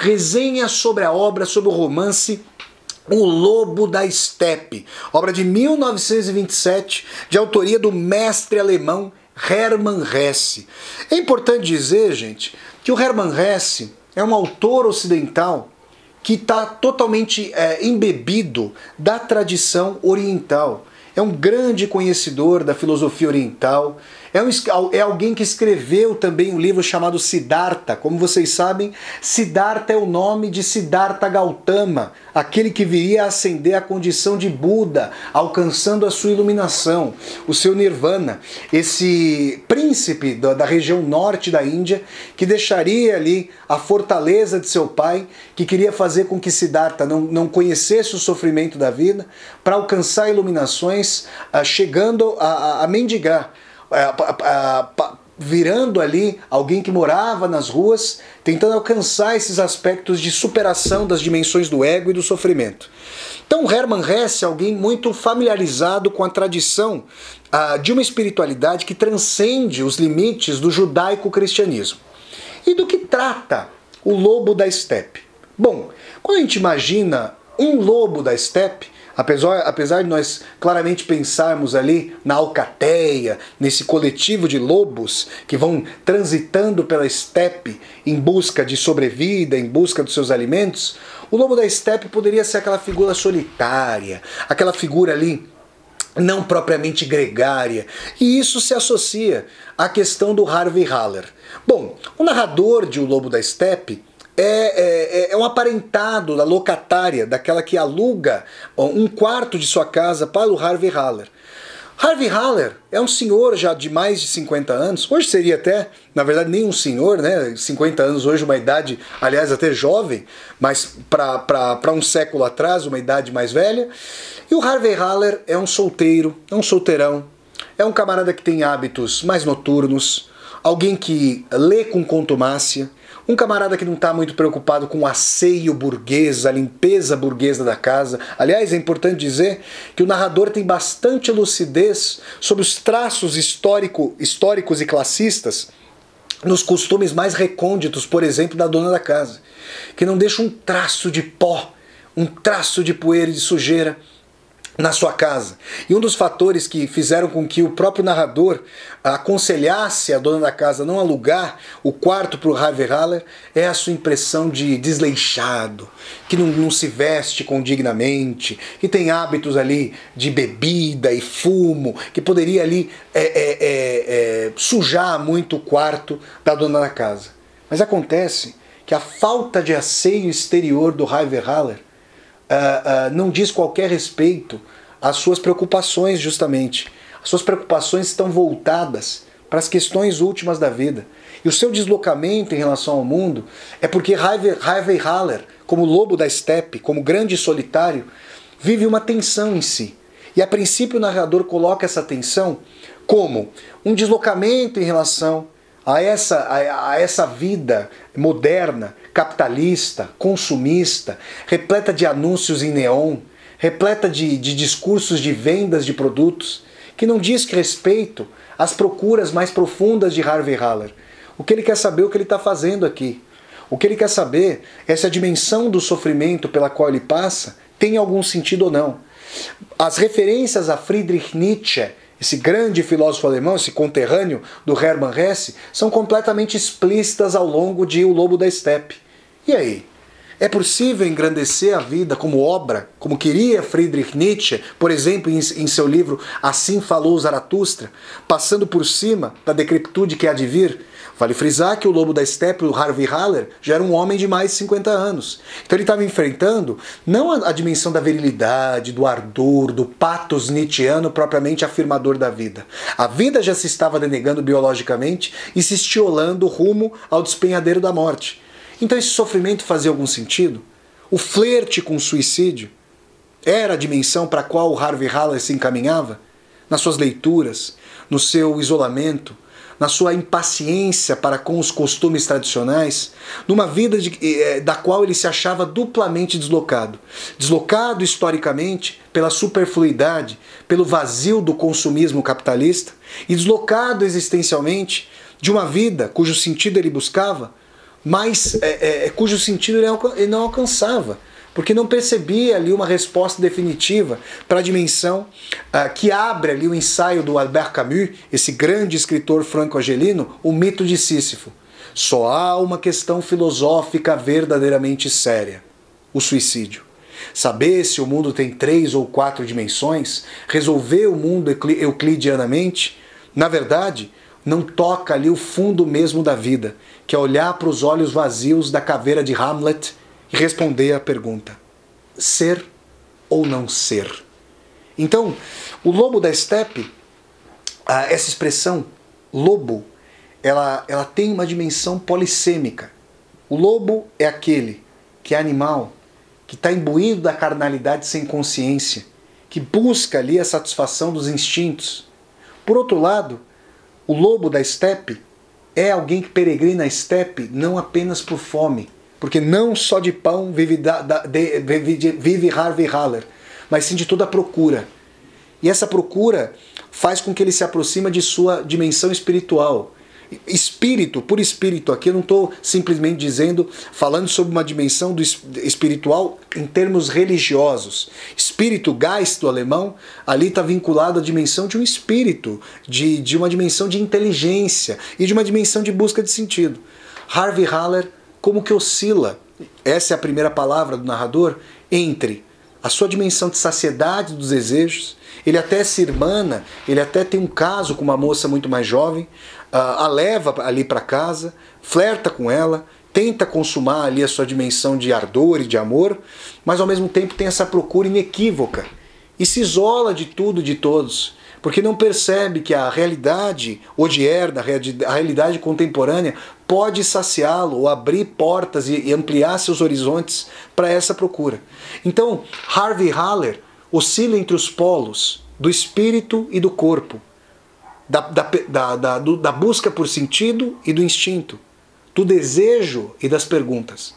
resenha sobre a obra, sobre o romance o Lobo da Steppe, obra de 1927, de autoria do mestre alemão Hermann Hesse. É importante dizer, gente, que o Hermann Hesse é um autor ocidental que está totalmente é, embebido da tradição oriental. É um grande conhecedor da filosofia oriental, é, um, é alguém que escreveu também um livro chamado Siddhartha. Como vocês sabem, Siddhartha é o nome de Siddhartha Gautama, aquele que viria a ascender à condição de Buda, alcançando a sua iluminação, o seu nirvana. Esse príncipe da, da região norte da Índia, que deixaria ali a fortaleza de seu pai, que queria fazer com que Siddhartha não, não conhecesse o sofrimento da vida, para alcançar iluminações, ah, chegando a, a, a mendigar virando ali alguém que morava nas ruas, tentando alcançar esses aspectos de superação das dimensões do ego e do sofrimento. Então Hermann Hesse é alguém muito familiarizado com a tradição uh, de uma espiritualidade que transcende os limites do judaico-cristianismo. E do que trata o lobo da estepe? Bom, quando a gente imagina um lobo da estepe, Apesar, apesar de nós claramente pensarmos ali na alcateia, nesse coletivo de lobos que vão transitando pela estepe em busca de sobrevida, em busca dos seus alimentos, o lobo da estepe poderia ser aquela figura solitária, aquela figura ali não propriamente gregária. E isso se associa à questão do Harvey Haller. Bom, o narrador de O Lobo da Steppe é, é, é, é um aparentado da locatária, daquela que aluga um quarto de sua casa para o Harvey Haller. Harvey Haller é um senhor já de mais de 50 anos, hoje seria até, na verdade, nem um senhor, né? 50 anos hoje, uma idade, aliás, até jovem, mas para um século atrás, uma idade mais velha. E o Harvey Haller é um solteiro, é um solteirão, é um camarada que tem hábitos mais noturnos, alguém que lê com contumácia, um camarada que não está muito preocupado com o asseio burguês, a limpeza burguesa da casa. Aliás, é importante dizer que o narrador tem bastante lucidez sobre os traços histórico, históricos e classistas nos costumes mais recônditos, por exemplo, da dona da casa, que não deixa um traço de pó, um traço de poeira e de sujeira na sua casa. E um dos fatores que fizeram com que o próprio narrador aconselhasse a dona da casa não alugar o quarto para o Harvey Haller é a sua impressão de desleixado, que não, não, se veste condignamente, que tem hábitos ali de bebida e fumo, que poderia ali é, é, é, é sujar muito o quarto da dona da casa. Mas acontece que a falta de asseio exterior do Harvey Haller uh, não diz qualquer respeito às suas preocupações, justamente. As suas preocupações estão voltadas para as questões últimas da vida. E o seu deslocamento em relação ao mundo é porque Harvey Haller, como lobo da steppe, como grande solitário, vive uma tensão em si. E a princípio o narrador coloca essa tensão como um deslocamento em relação a essa, a, a essa vida moderna, capitalista, consumista, repleta de anúncios em neon, repleta de, de discursos de vendas de produtos, que não diz respeito às procuras mais profundas de Harvey Haller. O que ele quer saber é o que ele está fazendo aqui. O que ele quer saber é se a dimensão do sofrimento pela qual ele passa tem algum sentido ou não. As referências a Friedrich Nietzsche esse grande filósofo alemão, esse conterrâneo do Hermann Hesse, são completamente explícitas ao longo de O Lobo da Steppe. E aí? É possível engrandecer a vida como obra, como queria Friedrich Nietzsche, por exemplo, em, em seu livro Assim Falou Zaratustra, passando por cima da decrepitude que há de vir, Vale frisar que o lobo da steppe, o Harvey Haller, já era um homem de mais de 50 anos. Então ele estava enfrentando não a, a, dimensão da virilidade, do ardor, do patos nietzscheano propriamente afirmador da vida. A vida já se estava denegando biologicamente e se estiolando rumo ao despenhadeiro da morte. Então esse sofrimento fazia algum sentido? O flerte com o suicídio era a dimensão para a qual o Harvey Haller se encaminhava? Nas suas leituras, no seu isolamento, na sua impaciência para com os costumes tradicionais, numa vida de, eh, da qual ele se achava duplamente deslocado. Deslocado historicamente pela superfluidade, pelo vazio do consumismo capitalista, e deslocado existencialmente de uma vida cujo sentido ele buscava mas é, é, cujo sentido ele não alcançava porque não percebia ali uma resposta definitiva para a dimensão uh, que abre ali o ensaio do Albert Camus, esse grande escritor franco-argelino, o mito de Sísifo. Só há uma questão filosófica verdadeiramente séria: o suicídio. Saber se o mundo tem três ou quatro dimensões, resolver o mundo euclidianamente, na verdade, não toca ali o fundo mesmo da vida, que é olhar para os olhos vazios da caveira de Hamlet e responder à pergunta: ser ou não ser? Então, o lobo da estepe, essa expressão lobo, ela, ela tem uma dimensão polissêmica. O lobo é aquele que é animal, que está imbuído da carnalidade sem consciência, que busca ali a satisfação dos instintos. Por outro lado, o lobo da estepe é alguém que peregrina a estepe não apenas por fome, porque não só de pão vive, da, da, de, vive, vive Harvey Haller, mas sim de toda a procura. E essa procura faz com que ele se aproxime de sua dimensão espiritual. Espírito, por espírito, aqui eu não estou simplesmente dizendo, falando sobre uma dimensão do espiritual em termos religiosos. Espírito, Geist do alemão, ali está vinculado à dimensão de um espírito, de, de uma dimensão de inteligência e de uma dimensão de busca de sentido. Harvey Haller como que oscila, essa é a primeira palavra do narrador, entre a sua dimensão de saciedade dos desejos, ele até se irmana, ele até tem um caso com uma moça muito mais jovem, uh, a leva ali para casa, flerta com ela, tenta consumar ali a sua dimensão de ardor e de amor, mas ao mesmo tempo tem essa procura inequívoca e se isola de tudo e de todos porque não percebe que a realidade odierna, a realidade contemporânea, pode saciá-lo ou abrir portas e ampliar seus horizontes para essa procura. Então, Harvey Haller oscila entre os polos do espírito e do corpo, da, da, da, da, busca por sentido e do instinto, do desejo e das perguntas.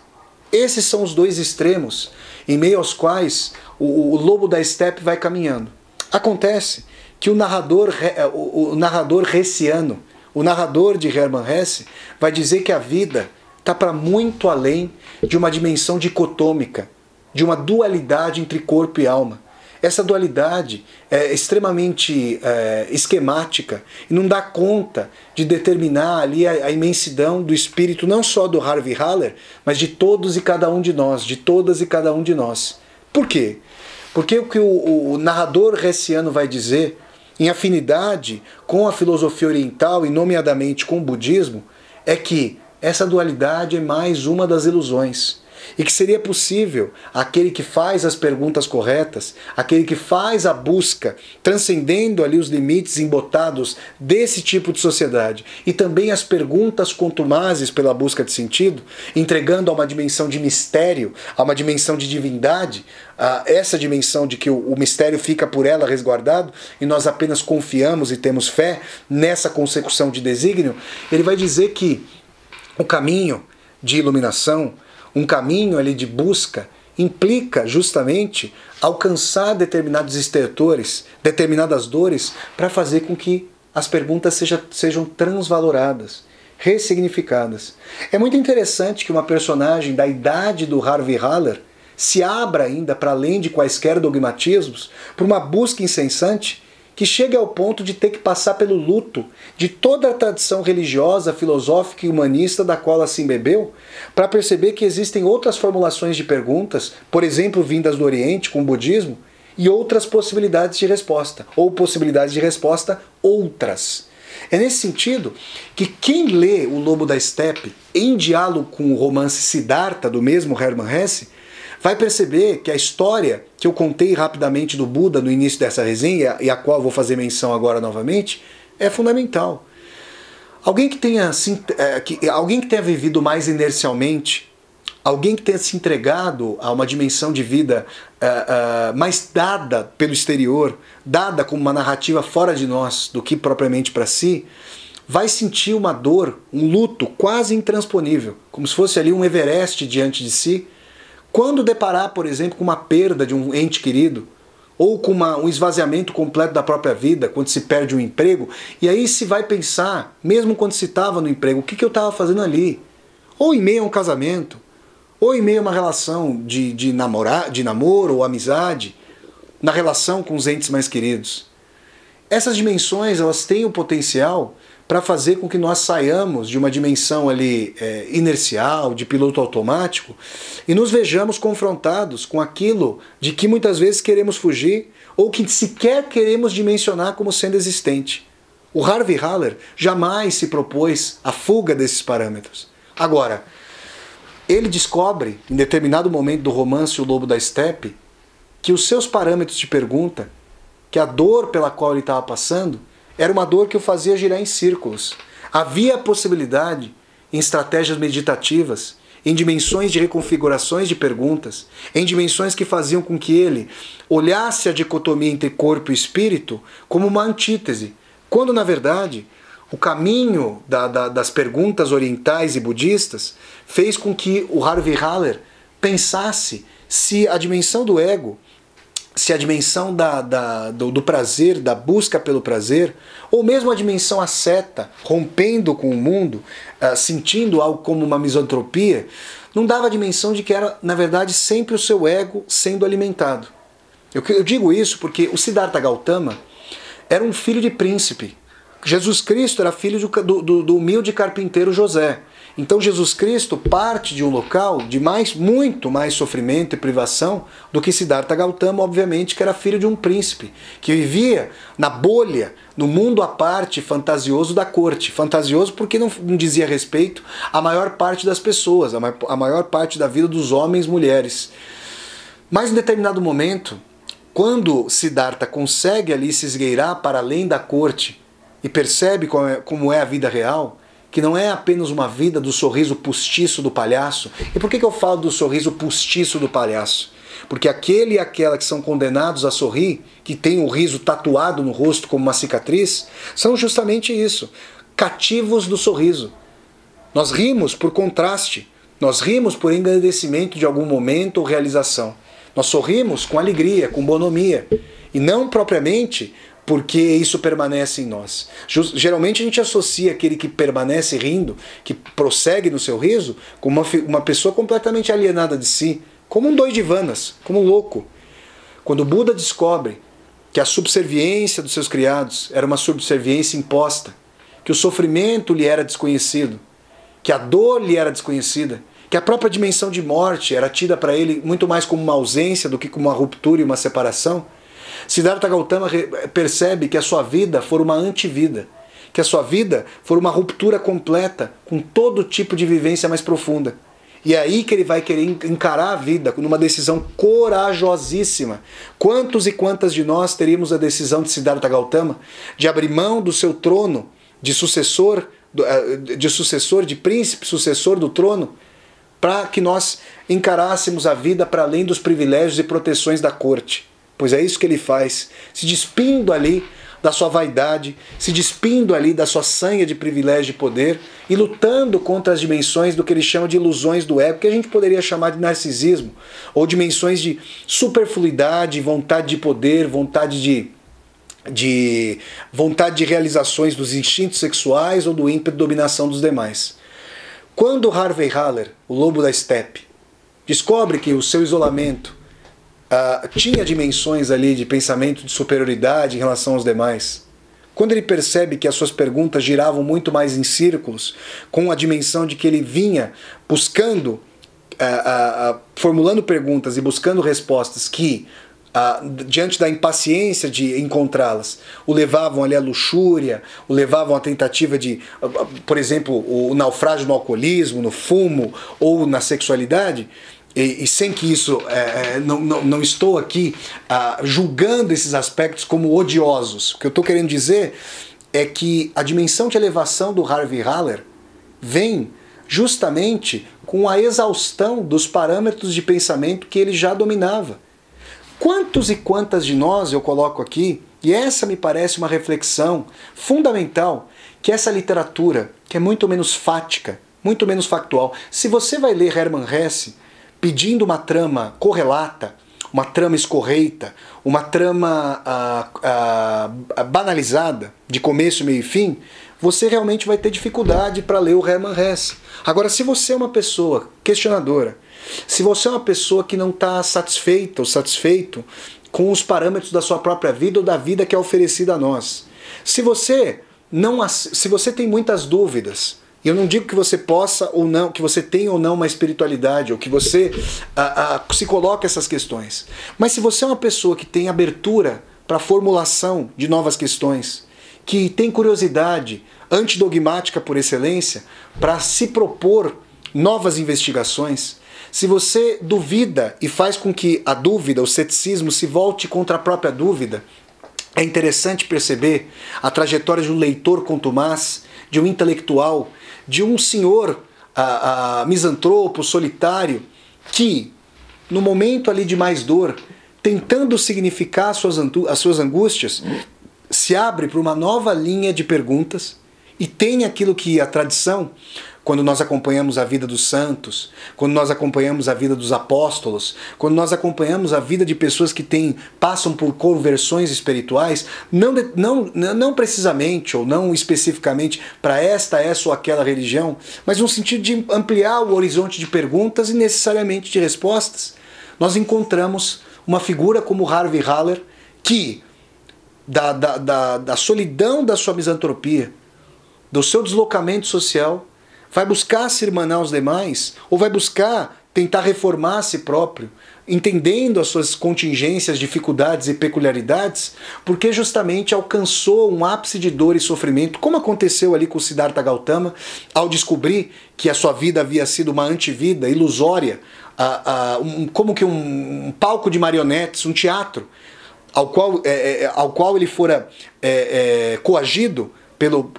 Esses são os dois extremos em meio aos quais o, o lobo da estepe vai caminhando. Acontece que o narrador, é, o, narrador hessiano, o narrador de Hermann Hesse, vai dizer que a vida está para muito além de uma dimensão dicotômica, de uma dualidade entre corpo e alma. Essa dualidade é extremamente é, esquemática e não dá conta de determinar ali a, a, imensidão do espírito, não só do Harvey Haller, mas de todos e cada um de nós, de todas e cada um de nós. Por quê? Porque o que o, o narrador hessiano vai dizer em afinidade com a filosofia oriental e, nomeadamente, com o budismo, é que essa dualidade é mais uma das ilusões e que seria possível aquele que faz as perguntas corretas, aquele que faz a busca, transcendendo ali os limites embotados desse tipo de sociedade, e também as perguntas contumazes pela busca de sentido, entregando a uma dimensão de mistério, a uma dimensão de divindade, a essa dimensão de que o, mistério fica por ela resguardado e nós apenas confiamos e temos fé nessa consecução de desígnio, ele vai dizer que o caminho de iluminação, um caminho ali de busca implica justamente alcançar determinados estertores, determinadas dores, para fazer com que as perguntas seja, sejam transvaloradas, ressignificadas. É muito interessante que uma personagem da idade do Harvey Haller se abra ainda para além de quaisquer dogmatismos por uma busca incessante que chega ao ponto de ter que passar pelo luto de toda a tradição religiosa, filosófica e humanista da qual ela se embebeu, para perceber que existem outras formulações de perguntas, por exemplo, vindas do Oriente, com o budismo, e outras possibilidades de resposta, ou possibilidades de resposta outras. É nesse sentido que quem lê O Lobo da Steppe em diálogo com o romance Siddhartha, do mesmo Hermann Hesse, vai perceber que a história que eu contei rapidamente do Buda no início dessa resenha, e a qual vou fazer menção agora novamente, é fundamental. Alguém que tenha, é, alguém que tenha vivido mais inercialmente, alguém que tenha se entregado a uma dimensão de vida uh, uh, mais dada pelo exterior, dada como uma narrativa fora de nós do que propriamente para si, vai sentir uma dor, um luto quase intransponível, como se fosse ali um Everest diante de si, quando deparar, por exemplo, com uma perda de um ente querido, ou com uma, um esvaziamento completo da própria vida, quando se perde um emprego, e aí se vai pensar, mesmo quando se estava no emprego, o que, que eu estava fazendo ali? ou em meio a um casamento, ou em meio a uma relação de, de, namorar, de namoro ou amizade, na relação com os entes mais queridos. Essas dimensões elas têm o potencial para fazer com que nós saiamos de uma dimensão ali é, inercial, de piloto automático, e nos vejamos confrontados com aquilo de que muitas vezes queremos fugir ou que sequer queremos dimensionar como sendo existente. O Harvey Haller jamais se propôs a fuga desses parâmetros. Agora, ele descobre, em determinado momento do romance O Lobo da Steppe, que os seus parâmetros de pergunta, que a dor pela qual ele estava passando, era uma dor que o fazia girar em círculos. Havia a possibilidade, em estratégias meditativas, em dimensões de reconfigurações de perguntas, em dimensões que faziam com que ele olhasse a dicotomia entre corpo e espírito como uma antítese, quando na verdade o caminho da, da, das perguntas orientais e budistas fez com que o Harvey Haller pensasse se a dimensão do ego se a dimensão da, da, do, do, prazer, da busca pelo prazer, ou mesmo a dimensão asceta, rompendo com o mundo, uh, sentindo algo como uma misantropia, não dava a dimensão de que era, na verdade, sempre o seu ego sendo alimentado. Eu, eu digo isso porque o Siddhartha Gautama era um filho de príncipe. Jesus Cristo era filho do, do, do humilde carpinteiro José. Então Jesus Cristo parte de um local de mais, muito mais sofrimento e privação do que Siddhartha Gautama, obviamente, que era filho de um príncipe, que vivia na bolha, no mundo à parte fantasioso da corte. Fantasioso porque não, não dizia respeito à maior parte das pessoas, a maior parte da vida dos homens e mulheres. Mas em determinado momento, quando Siddhartha consegue ali se esgueirar para além da corte e percebe é, como é a vida real, que não é apenas uma vida do sorriso postiço do palhaço. E por que, que eu falo do sorriso postiço do palhaço? Porque aquele e aquela que são condenados a sorrir, que tem o riso tatuado no rosto como uma cicatriz, são justamente isso, cativos do sorriso. Nós rimos por contraste, nós rimos por engrandecimento de algum momento ou realização. Nós sorrimos com alegria, com bonomia, e não propriamente porque isso permanece em nós. Geralmente a gente associa aquele que permanece rindo, que prossegue no seu riso, com uma, uma pessoa completamente alienada de si, como um doidivanas, como um louco. Quando Buda descobre que a subserviência dos seus criados era uma subserviência imposta, que o sofrimento lhe era desconhecido, que a dor lhe era desconhecida, que a própria dimensão de morte era tida para ele muito mais como uma ausência do que como uma ruptura e uma separação, Siddhartha Gautama percebe que a sua vida for uma antivida, que a sua vida for uma ruptura completa com todo tipo de vivência mais profunda. E é aí que ele vai querer encarar a vida numa decisão corajosíssima. Quantos e quantas de nós teríamos a decisão de Siddhartha Gautama de abrir mão do seu trono de sucessor, eh, de sucessor, de príncipe, sucessor do trono, para que nós encarássemos a vida para além dos privilégios e proteções da corte? Pois é isso que ele faz, se despindo ali da sua vaidade, se despindo ali da sua sanha de privilégio e poder e lutando contra as dimensões do que ele chama de ilusões do ego, que a gente poderia chamar de narcisismo, ou dimensões de superfluidade, vontade de poder, vontade de de vontade de realizações dos instintos sexuais ou do ímpeto de dominação dos demais. Quando Harvey Haller, o lobo da steppe, descobre que o seu isolamento, uh, tinha dimensões ali de pensamento de superioridade em relação aos demais. Quando ele percebe que as suas perguntas giravam muito mais em círculos, com a dimensão de que ele vinha buscando, uh, uh, formulando perguntas e buscando respostas que diante da impaciência de encontrá-las, o levavam ali à luxúria, o levavam à tentativa de, por exemplo, o naufrágio no alcoolismo, no fumo ou na sexualidade, e, e, sem que isso, é, é, não, não, não, estou aqui ah, julgando esses aspectos como odiosos. O que eu estou querendo dizer é que a dimensão de elevação do Harvey Haller vem justamente com a exaustão dos parâmetros de pensamento que ele já dominava. Quantos e quantas de nós eu coloco aqui, e essa me parece uma reflexão fundamental, que essa literatura, que é muito menos fática, muito menos factual. Se você vai ler Hermann Hesse, pedindo uma trama correlata, uma trama escorreita, uma trama ah, ah, banalizada, de começo, meio e fim, você realmente vai ter dificuldade para ler o Hermann Hesse. Agora, se você é uma pessoa questionadora, se você é uma pessoa que não está satisfeita ou satisfeito com os parâmetros da sua própria vida ou da vida que é oferecida a nós, se você não, se você tem muitas dúvidas, e eu não digo que você possa ou não, que você tenha ou não uma espiritualidade, ou que você se coloque essas questões. Mas se você é uma pessoa que tem abertura para a formulação de novas questões, que tem curiosidade antidogmática por excelência, para se propor novas investigações, se você duvida e faz com que a dúvida, o ceticismo, se volte contra a própria dúvida, é interessante perceber a trajetória de um leitor contumaz, de um intelectual, de um senhor a, a, misantropo, solitário, que, no momento ali de mais dor, tentando significar as suas, as suas angústias, se abre para uma nova linha de perguntas e tem aquilo que a tradição quando nós acompanhamos a vida dos santos, quando nós acompanhamos a vida dos apóstolos, quando nós acompanhamos a vida de pessoas que têm, passam por conversões espirituais, não, não, não precisamente ou não especificamente para esta, essa ou aquela religião, mas no sentido de ampliar o horizonte de perguntas e necessariamente de respostas, nós encontramos uma figura como Harvey Haller que, da, da, da, da solidão da sua misantropia, do seu deslocamento social, vai buscar se irmanar aos demais? Ou vai buscar tentar reformar a si próprio, entendendo as suas contingências, dificuldades e peculiaridades, porque justamente alcançou um ápice de dor e sofrimento, como aconteceu ali com Siddhartha Gautama, ao descobrir que a sua vida havia sido uma antivida, ilusória, a, a, um, como que um, um, palco de marionetes, um teatro, ao qual, é, é, ao qual ele fora é, é coagido pelo,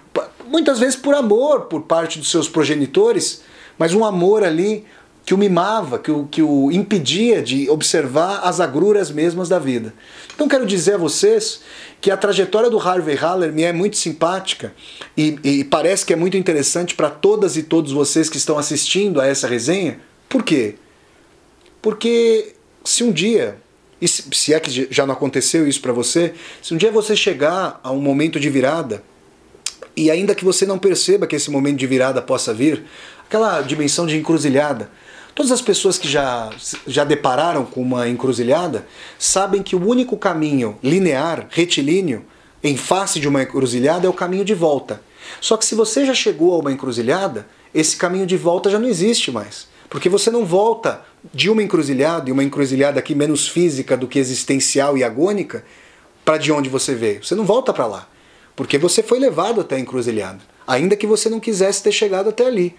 muitas vezes por amor por parte dos seus progenitores, mas um amor ali que o mimava, que o, que o impedia de observar as agruras mesmas da vida. Então quero dizer a vocês que a trajetória do Harvey Haller me é muito simpática e, e parece que é muito interessante para todas e todos vocês que estão assistindo a essa resenha. Por quê? Porque se um dia, e se é que já não aconteceu isso para você, se um dia você chegar a um momento de virada, e ainda que você não perceba que esse momento de virada possa vir, aquela dimensão de encruzilhada. Todas as pessoas que já, já depararam com uma encruzilhada sabem que o único caminho linear, retilíneo, em face de uma encruzilhada é o caminho de volta. Só que se você já chegou a uma encruzilhada, esse caminho de volta já não existe mais. Porque você não volta de uma encruzilhada, e uma encruzilhada aqui menos física do que existencial e agônica, para de onde você veio. Você não volta para lá. Porque você foi levado até a encruzilhada, ainda que você não quisesse ter chegado até ali.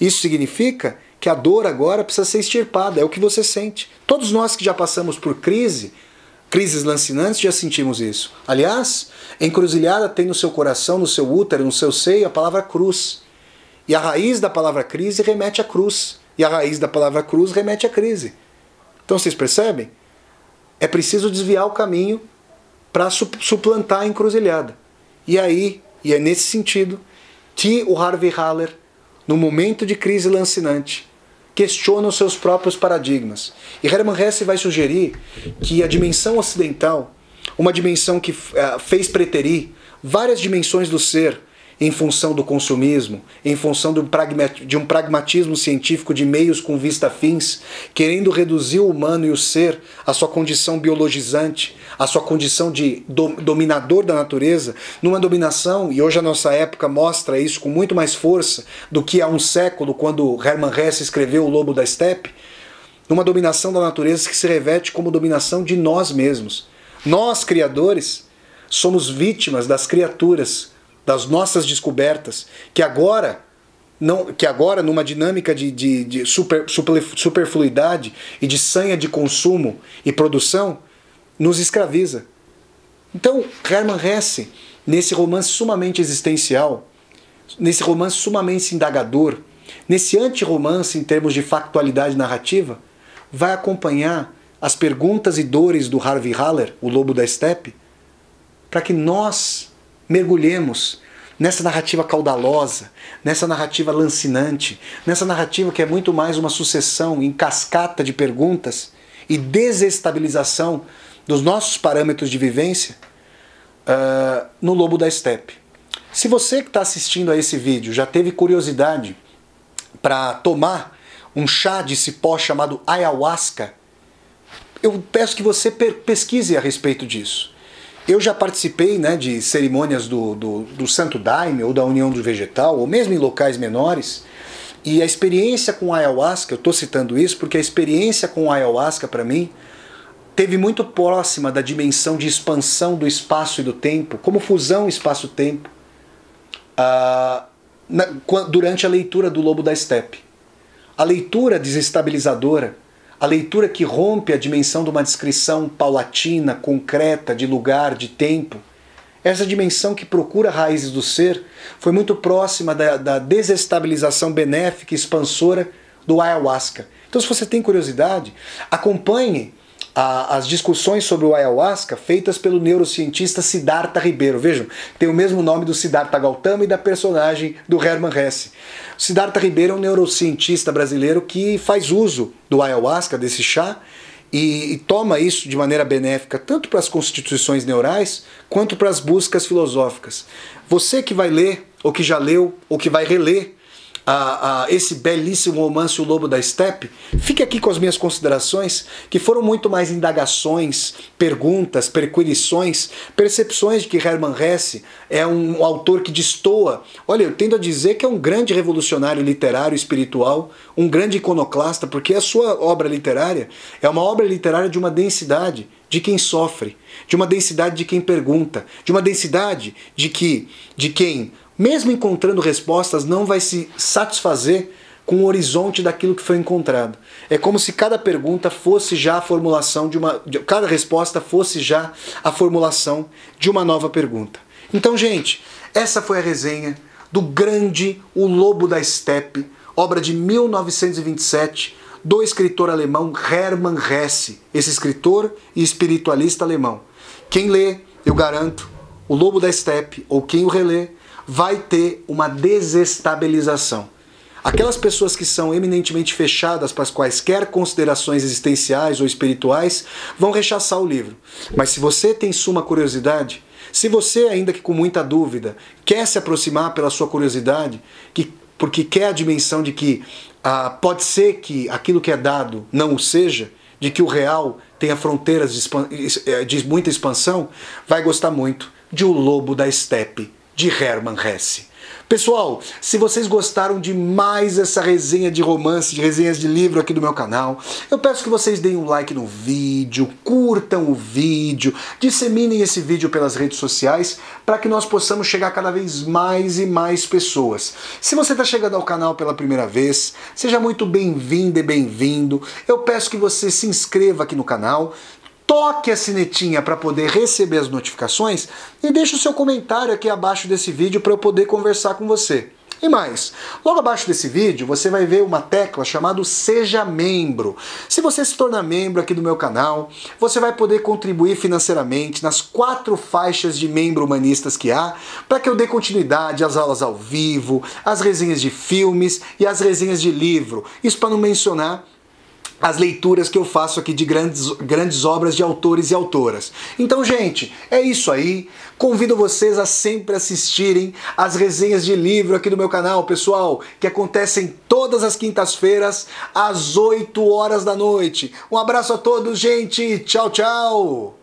Isso significa que a dor agora precisa ser extirpada, é o que você sente. Todos nós que já passamos por crise, crises lancinantes, já sentimos isso. Aliás, encruzilhada tem no seu coração, no seu útero, no seu seio a palavra cruz. E a raiz da palavra crise remete à cruz. E a raiz da palavra cruz remete à crise. Então vocês percebem? É preciso desviar o caminho para suplantar a encruzilhada. E aí, e é nesse sentido, que o Harvey Haller, no momento de crise lancinante, questiona os seus próprios paradigmas. E Hermann Hesse vai sugerir que a dimensão ocidental, uma dimensão que uh, fez preterir várias dimensões do ser, em função do consumismo, em função de um pragmatismo científico de meios com vista fins, querendo reduzir o humano e o ser à sua condição biologizante, à sua condição de dominador da natureza, numa dominação, e hoje a nossa época mostra isso com muito mais força do que há um século, quando Hermann Hesse escreveu O Lobo da Steppe, numa dominação da natureza que se reveste como dominação de nós mesmos. Nós, criadores, somos vítimas das criaturas das nossas descobertas, que agora não, que agora numa dinâmica de, de, de super, super, superfluidade e de sanha de consumo e produção, nos escraviza. Então, Hermann Hesse, nesse romance sumamente existencial, nesse romance sumamente indagador, nesse anti-romance em termos de factualidade narrativa, vai acompanhar as perguntas e dores do Harvey Haller, o lobo da steppe, para que nós mergulhemos nessa narrativa caudalosa, nessa narrativa lancinante, nessa narrativa que é muito mais uma sucessão em cascata de perguntas e desestabilização dos nossos parâmetros de vivência uh, no Lobo da Steppe. Se você que está assistindo a esse vídeo já teve curiosidade para tomar um chá de cipó chamado ayahuasca, eu peço que você pesquise a respeito disso. Eu já participei né, de cerimônias do, do, do Santo Daime ou da União do Vegetal, ou mesmo em locais menores, e a experiência com ayahuasca, eu estou citando isso porque a experiência com ayahuasca para mim teve muito próxima da dimensão de expansão do espaço e do tempo, como fusão espaço-tempo, uh, durante a leitura do Lobo da Steppe. A leitura desestabilizadora, a leitura que rompe a dimensão de uma descrição paulatina, concreta, de lugar, de tempo, essa dimensão que procura raízes do ser foi muito próxima da, da desestabilização benéfica e expansora do ayahuasca. Então, se você tem curiosidade, acompanhe a, as discussões sobre o ayahuasca feitas pelo neurocientista Siddhartha Ribeiro. Vejam, tem o mesmo nome do Siddhartha Gautama e da personagem do Herman Hesse. O Siddhartha Ribeiro é um neurocientista brasileiro que faz uso do ayahuasca, desse chá, e, e toma isso de maneira benéfica tanto para as constituições neurais quanto para as buscas filosóficas. Você que vai ler, ou que já leu, ou que vai reler a, a, esse belíssimo romance O Lobo da Steppe, fique aqui com as minhas considerações, que foram muito mais indagações, perguntas, perquirições, percepções de que Hermann Hesse é um autor que destoa. Olha, eu tendo a dizer que é um grande revolucionário literário, espiritual, um grande iconoclasta, porque a sua obra literária é uma obra literária de uma densidade de quem sofre, de uma densidade de quem pergunta, de uma densidade de que de quem mesmo encontrando respostas, não vai se satisfazer com o horizonte daquilo que foi encontrado. É como se cada pergunta fosse já a formulação de uma. cada resposta fosse já a formulação de uma nova pergunta. Então, gente, essa foi a resenha do grande O Lobo da Steppe, obra de 1927 do escritor alemão Hermann Hesse, esse escritor e espiritualista alemão. Quem lê, eu garanto, O Lobo da Steppe, ou quem o relê, vai ter uma desestabilização. Aquelas pessoas que são eminentemente fechadas para quaisquer considerações existenciais ou espirituais vão rechaçar o livro. Mas se você tem suma curiosidade, se você, ainda que com muita dúvida, quer se aproximar pela sua curiosidade, que, porque quer a dimensão de que ah, pode ser que aquilo que é dado não o seja, de que o real tenha fronteiras de, eh, de muita expansão, vai gostar muito de O Lobo da Steppe de Hermann Hesse. Pessoal, se vocês gostaram de mais essa resenha de romance, de resenhas de livro aqui do meu canal, eu peço que vocês deem um like no vídeo, curtam o vídeo, disseminem esse vídeo pelas redes sociais para que nós possamos chegar cada vez mais e mais pessoas. Se você está chegando ao canal pela primeira vez, seja muito bem-vindo e bem-vindo. Eu peço que você se inscreva aqui no canal, toque a sinetinha para poder receber as notificações e deixe o seu comentário aqui abaixo desse vídeo para eu poder conversar com você. E mais, logo abaixo desse vídeo você vai ver uma tecla chamada Seja Membro. Se você se tornar membro aqui do meu canal, você vai poder contribuir financeiramente nas quatro faixas de membro humanistas que há, para que eu dê continuidade às aulas ao vivo, às resenhas de filmes e às resenhas de livro. Isso para não mencionar as leituras que eu faço aqui de grandes, grandes obras de autores e autoras. Então, gente, é isso aí. Convido vocês a sempre assistirem as resenhas de livro aqui do meu canal, pessoal, que acontecem todas as quintas-feiras, às 8 horas da noite. Um abraço a todos, gente. Tchau, tchau.